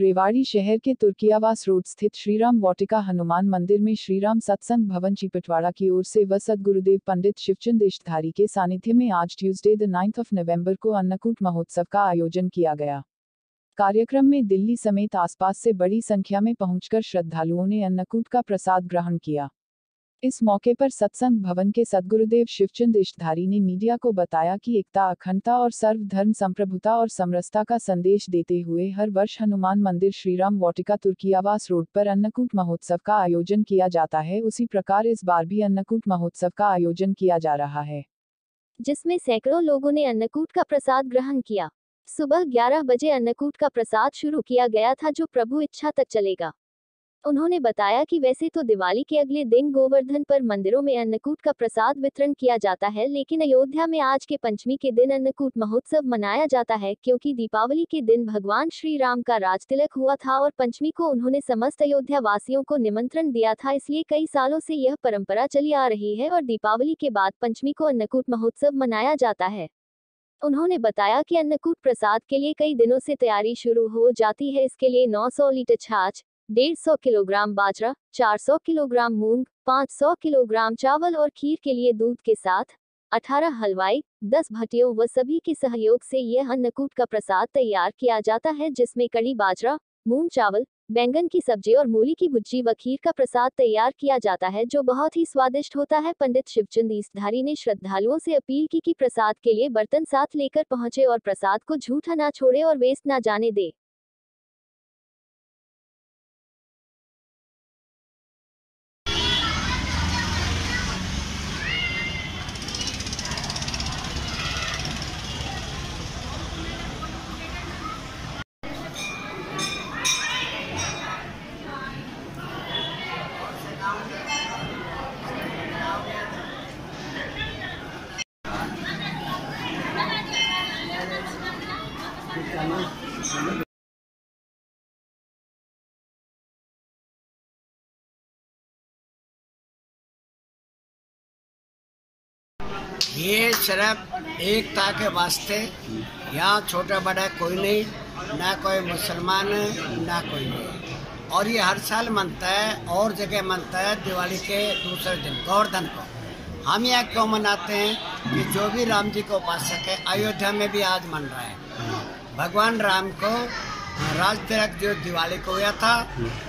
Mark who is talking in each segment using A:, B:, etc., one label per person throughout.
A: रेवाड़ी शहर के तुर्कियावास रोड स्थित श्रीराम वाटिका हनुमान मंदिर में श्रीराम सत्संग भवन चिपटवाड़ा की ओर से व सदगुरुदेव पंडित शिवचंद देशधारी के सानिध्य में आज Tuesday the ninth of November को अन्नकूट महोत्सव का आयोजन किया गया। कार्यक्रम में दिल्ली समेत आसपास से बड़ी संख्या में पहुंचकर श्रद्धालुओं ने अन्नकूट का प्रसाद ग्रहण किया। इस मौके पर सत्संग भवन के सदगुरुदेव शिवचंद इष्टधारी ने मीडिया को बताया कि एकता, अखंडता और सर्वधर्म संप्रभुता और समरसता का संदेश देते हुए हर वर्ष हनुमान मंदिर श्रीराम वाटिका तुर्कियावास रोड पर अन्नकूट महोत्सव का आयोजन किया जाता है। उसी प्रकार इस बार भी अन्नकूट महोत्सव का आयोजन किया जा रहा है।
B: जिसमें सैकड़ों लोगों ने अन्नकूट का प्रसाद ग्रहण किया। सुबह 11 बजे अन्नकूट का प्रसाद शुरू किया गया था जो प्रभु इच्छा तक चलेगा। उन्होंने बताया कि वैसे तो दिवाली के अगले दिन गोवर्धन पर मंदिरों में अन्नकूट का प्रसाद वितरण किया जाता है, लेकिन अयोध्या में आज के पंचमी के दिन अन्नकूट महोत्सव मनाया जाता है, क्योंकि दीपावली के दिन भगवान श्री राम का राजतिलक हुआ था और पंचमी को उन्होंने समस्त अयोध्या वासियों को निमंत्रण दिया था, इसलिए कई सालों से यह परंपरा चली आ रही है और दीपावली के बाद पंचमी को अन्नकूट महोत्सव मनाया जाता है। उन्होंने बताया कि अन्नकूट प्रसाद के लिए कई दिनों से तैयारी शुरू हो जाती है, इसके लिए 900 लीटर छाछ डेढ़ सौ किलोग्राम बाजरा 400 किलोग्राम मूंग 500 किलोग्राम चावल और खीर के लिए दूध के साथ 18 हलवाई 10 भटियों व सभी के सहयोग से यह अन्नकूट का प्रसाद तैयार किया जाता है जिसमें कड़ी बाजरा, मूंग चावल, बैंगन की सब्ज़ी और मूली की भुज्जी व खीर का प्रसाद तैयार किया जाता है जो बहुत ही स्वादिष्ट होता है। पंडित शिवचंद ईसधारी ने श्रद्धालुओं से अपील की कि प्रसाद के लिए बर्तन साथ लेकर पहुँचे और प्रसाद को झूठा ना छोड़े और वेस्ट ना जाने दे।
C: ये सिर्फ़ एकता के वास्ते, यहाँ छोटा बड़ा कोई नहीं, ना कोई मुसलमान, ना कोई नहीं। और ये हर साल मनता है, और जगह मनता है दिवाली के दूसरे दिन, गोवर्धन को। हम यहाँ क्यों मनाते हैं कि जो भी राम जी को उपासक है, अयोध्या में भी आज मन रहा है। भगवान राम को राज तिलक जो दिवाली को हुआ था,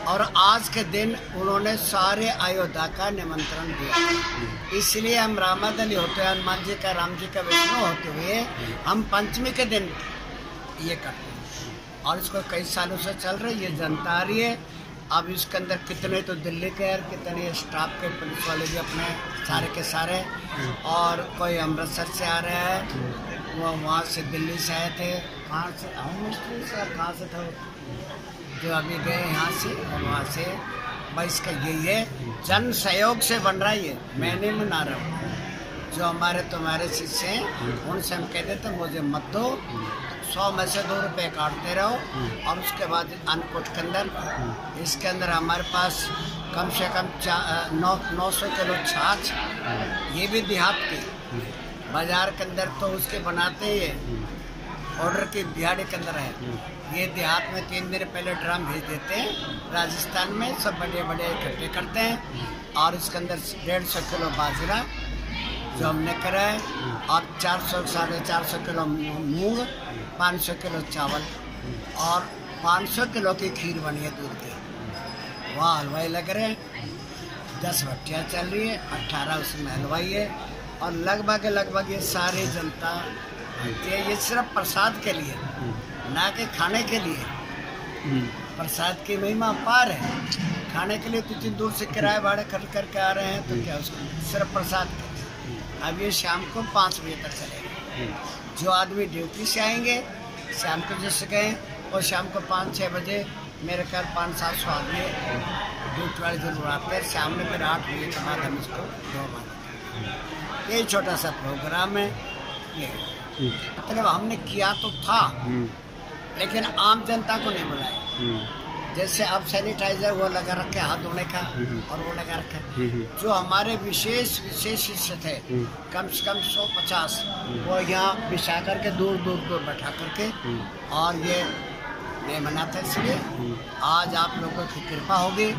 C: और आज के दिन उन्होंने सारे अयोध्या का निमंत्रण दिया। इसलिए हम रामादली होते हैं हनुमान जी का, राम जी का विष्णु होते हुए हम पंचमी के दिन ये करते हैं। और इसको कई सालों से चल रही है जनता आ रही है। अब इसके अंदर कितने तो दिल्ली के और कितने स्टाफ के पुलिस वाले भी अपने सारे के सारे, और कोई अमृतसर से आ रहे हैं, वो वहाँ से दिल्ली से आए थे। कहाँ से मिस्ट्री से कहाँ से थे जो अभी गए यहाँ से वहाँ से। भाई, इसका यही है जन सहयोग से बन रहा है ये। मैं नहीं मना रहा हूँ। जो हमारे तुम्हारे शिष्य हैं, उनसे हम कहते थे मुझे मत दो। सौ में से दो रुपये काटते रहो और उसके बाद अनकुट के अंदर, इसके अंदर हमारे पास कम से कम नौ नौ सौ किलो छाछ। ये भी देहात की। बाज़ार के अंदर तो उसके बनाते ही। ऑर्डर की दिहाड़ी के अंदर है ये देहात में तीन दिन पहले ड्राम भेज देते हैं। राजस्थान में सब बड़े बड़े इकट्ठे करते हैं। और इसके अंदर डेढ़ सौ किलो बाजरा जो हमने करा है। और चार सौ साढ़े चार सौ किलो मूंग पाँच सौ किलो चावल और पाँच सौ किलो की खीर बनी है दूध की। वहाँ हलवाई लग रहे हैं। दस भट्टियाँ चल रही है अट्ठारह उसमें हलवाई है। और लगभग लगभग ये सारी जनता ये ये सिर्फ़ प्रसाद के लिए, ना कि खाने के लिए। प्रसाद की महिमा पार है। खाने के लिए तो इतनी दूर से किराए भाड़े खर्च करके आ रहे हैं तो क्या उसको सिर्फ़ प्रसाद के अब ये शाम को पाँच बजे तक चलेगा। जो आदमी ड्यूटी से आएँगे, शाम को जैसे गए और शाम को पाँच छः बजे, मेरे ख्याल पाँच, सात सौ आदमी ड्यूटी वाले ज़रूर आते हैं शाम में फिर आठ बजे के बाद हम इसको दो मानते यही छोटा सा प्रोग्राम है, ये। मतलब हमने किया तो था लेकिन आम जनता को नहीं बुलाया। जैसे अब सैनिटाइजर वो लगा रखे हाथ धोने का और वो लगा रखा जो हमारे विशेष विशेष शिष्य थे कम से कम सौ पचास वो यहाँ बिछा करके दूर दूर दूर बैठा करके और ये नहीं मनाते इसलिए आज आप लोगों की कृपा होगी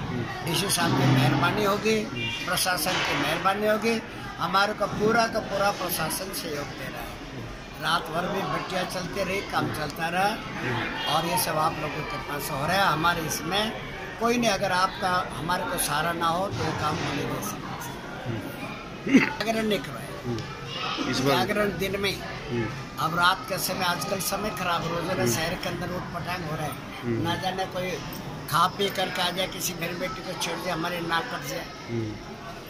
C: डीसी साहब की मेहरबानी होगी प्रशासन की मेहरबानी होगी हमारे को पूरा का पूरा प्रशासन सहयोग दे रहा है। रात भर भी भट्टियाँ चलती रही काम चलता रहा। और ये सब आप लोगों के पास हो रहा है। हमारे इसमें कोई नहीं अगर आपका हमारे को सहारा ना हो तो काम होने नहीं सकता। जागरण नहीं करवाए जागरण दिन में।
D: हम्म,
C: अब रात के समय आजकल समय खराब रोज़ाना शहर के अंदर उठ पटांग हो रहा है। ना जाने कोई खा पी करके आ जाए किसी घर बेटी को छोड़ दिया हमारे नाक कट जाए
D: हम्म,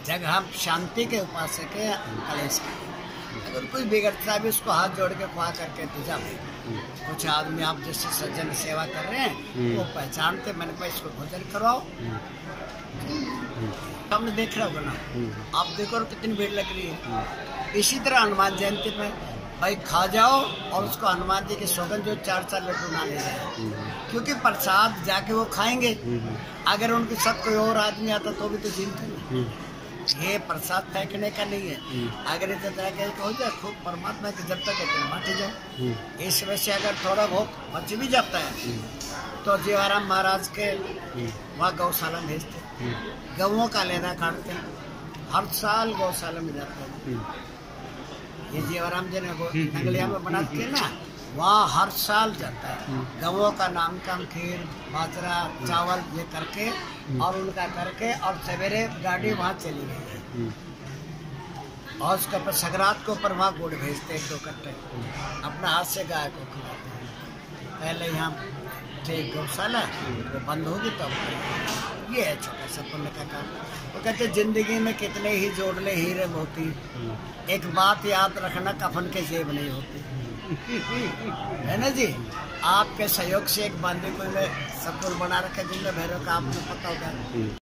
C: जगह हम शांति के उपासक है कलेश के। अगर कोई बिगड़ता भी उसको हाथ जोड़ के खुआ करके पूजा भाई। कुछ आदमी आप जैसे सज्जन सेवा कर रहे हैं वो पहचानते मैंने कहा इसको भोजन करवाओ। हमने देख रहा होगा ना? आप देखो और कितनी भीड़ लग रही है। इसी तरह हनुमान जयंती पे भाई खा जाओ और उसको हनुमान जी के सौगंध जो चार चार लड्डू ना ले जाए क्योंकि प्रसाद जाके वो खाएँगे। अगर उनके साथ कोई और आदमी आता तो भी तो चिंता नहीं ये प्रसाद फेंकने का नहीं है। अगर इस तरह के हो जाए खूब परमात्मा की जब तक है बांटे जाओ इस वजह से अगर थोड़ा बहुत बच भी जाता है तो जीवाराम महाराज के वहाँ गौशाला भेजते गौओं का लेना काटते हैं। हर साल गौशाला में जाते हैं। ये जीवाराम जी ने नंगलिया में बनाते हैं ना वहाँ हर साल जाता है। गवों का नाम कम खीर बाजरा चावल ये करके और उनका करके और सवेरे गाड़ी वहाँ चली गई है। और उसके ऊपर सगरात के ऊपर वहाँ गुड़ भेजते एक दो कट्टे। अपना हाथ से गाय को खिलाते हैं। पहले यहाँ थे गौशाला वो बंद होगी तब ये है छोटा सा पुण्य का काम। वो तो कहते ज़िंदगी में कितने ही जोड़ ले हीरे मोती एक बात याद रखना कफन के जेब नहीं होती। है ना जी? आपके सहयोग से एक बांदीपुर मैं सब बना रखे जिनमें भैरव का आपको पता होगा।